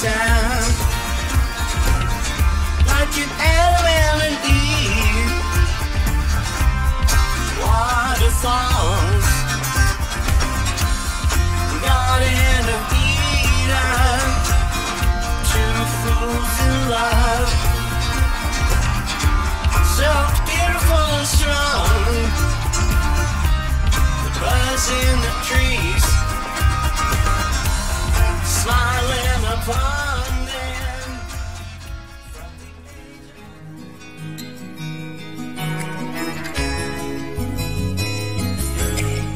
sound like an L-L-E. Waterfalls, Garden of Eden, two fools in love, so beautiful and strong. The buzz in the trees.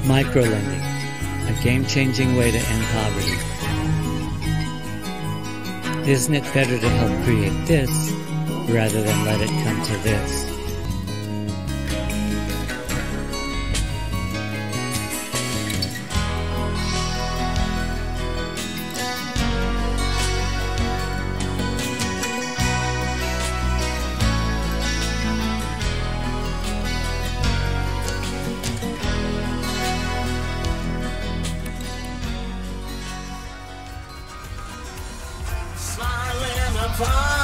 Microlending, a game changing way to end poverty. Isn't it better to help create this rather than let it come to this? time.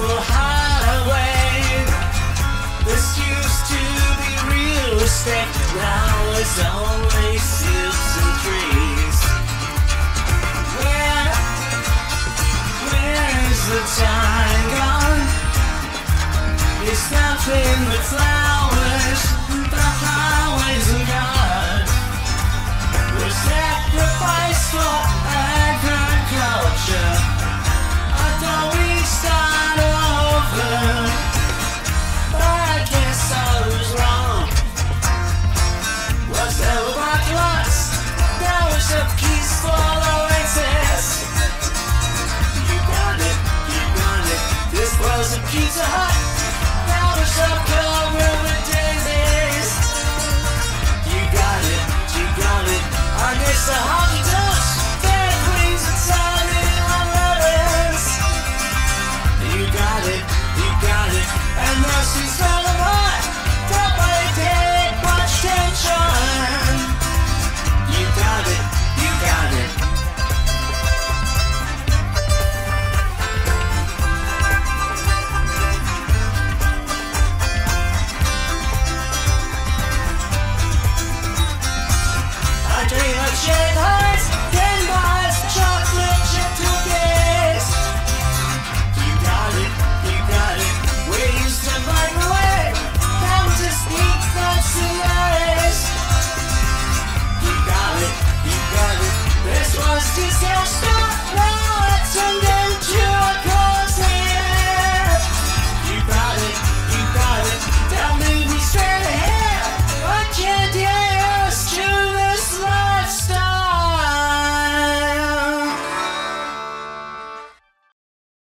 beautiful highway. This used to be real estate, now it's only trees. Where, where is the time gone? It's nothing but flowers, the highways. We sacrificed. she's de seus